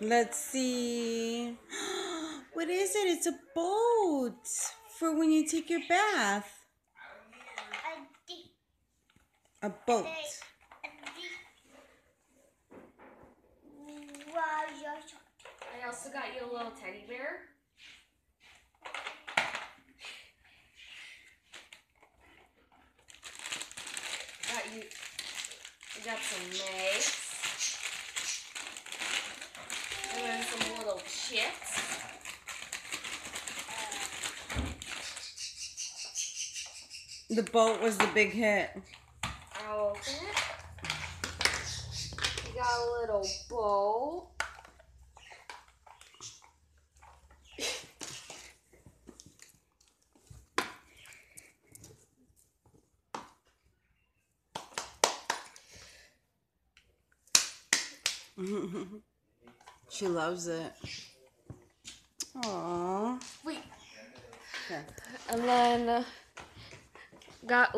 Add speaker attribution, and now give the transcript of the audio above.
Speaker 1: Let's see. What is it? It's a boat for when you take your bath. A boat.
Speaker 2: I also got you a little teddy bear. Got you. I got some eggs. And then some.
Speaker 1: The boat was the big hit.
Speaker 2: I'll open it. We got a little bowl.
Speaker 1: she loves it. Aww.
Speaker 2: Wait. And then uh, got